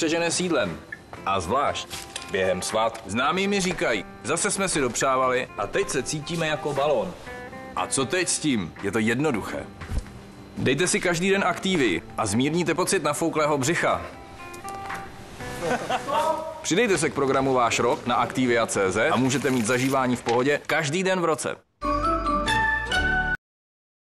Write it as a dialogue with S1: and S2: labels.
S1: přežene sídlem. A zvlášť během svátku. Známí mi říkají, zase jsme si dopřávali a teď se cítíme jako balón. A co teď s tím? Je to jednoduché. Dejte si každý den aktivy a zmírníte pocit nafouklého břicha. Přidejte se k programu Váš rok na Aktivia.cz a můžete mít zažívání v pohodě každý den v roce.